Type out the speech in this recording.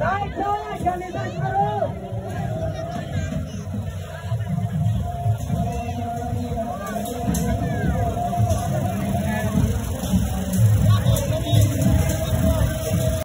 Nice, nice, Johnny, nice,